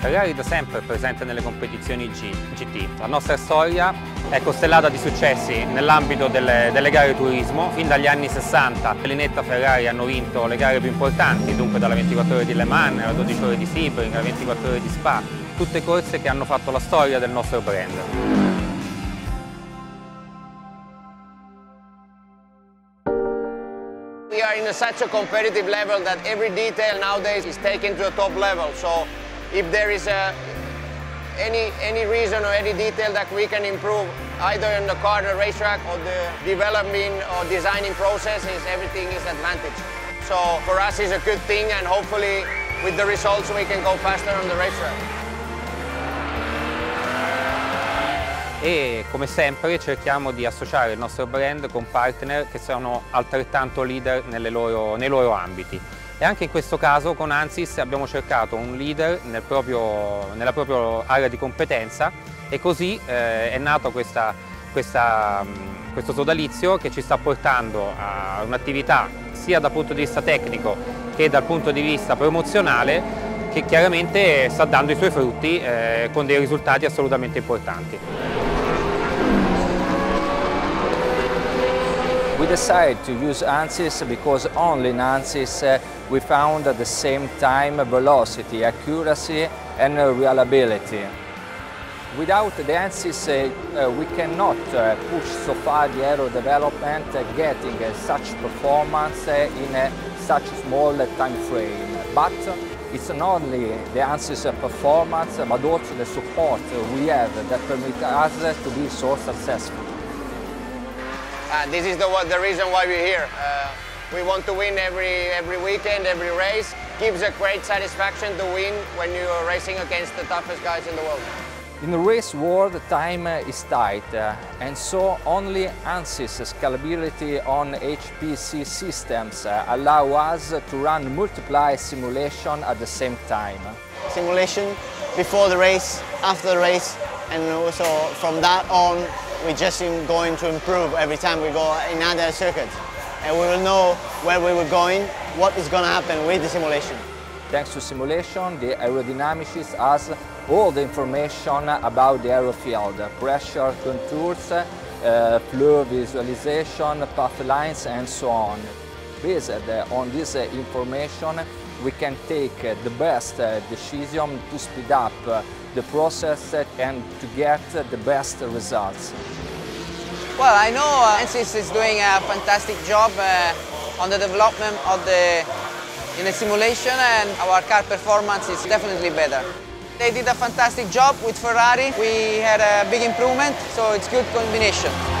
Ferrari da sempre è presente nelle competizioni G, GT. La nostra storia è costellata di successi nell'ambito delle, delle, gare turismo. Fin dagli anni 60 Linetta Ferrari hanno vinto le gare più importanti, dunque dalla 24 ore di Le Mans, alla 12 ore di Sebring, alla 24 ore di Spa, tutte corse che hanno fatto la storia del nostro brand. We are in such a competitive level that every detail nowadays is taken to a top level. So if there is a, any, any reason or any detail that we can improve, either in the car, the racetrack, or the development or designing processes, everything is advantage. So for us it's a good thing and hopefully with the results we can go faster on the racetrack. E come sempre cerchiamo di associare il nostro brand con partner che sono altrettanto leader loro, nei loro ambiti. E anche in questo caso con ANSYS abbiamo cercato un leader nel proprio, nella propria area di competenza e così eh, è nato questa, questa, questo sodalizio che ci sta portando a un'attività sia dal punto di vista tecnico che dal punto di vista promozionale che chiaramente sta dando i suoi frutti eh, con dei risultati assolutamente importanti. We decided to use ANSYS because only in ANSYS uh, we found at the same time velocity, accuracy and uh, reliability. Without the ANSYS uh, uh, we cannot uh, push so far the aero development uh, getting such performance in a such small time frame. But it's not only the ANSYS performance but also the support we have that permit us to be so successful. Uh, this is the, the reason why we're here. Uh, we want to win every, every weekend, every race. Gives a great satisfaction to win when you're racing against the toughest guys in the world. In the race world, time is tight, uh, and so only ANSYS scalability on HPC systems uh, allow us to run multiply simulation at the same time. Simulation before the race, after the race, and also from that on we're just going to improve every time we go in other circuits. And we will know where we were going, what is going to happen with the simulation. Thanks to simulation, the aerodynamicist has all the information about the aerofield, pressure contours, uh, flow visualization, path lines and so on. Based on this information, we can take the best decision to speed up the process and to get the best results. Well, I know uh, ANSYS is doing a fantastic job uh, on the development of the in the simulation and our car performance is definitely better. They did a fantastic job with Ferrari. We had a big improvement, so it's good combination.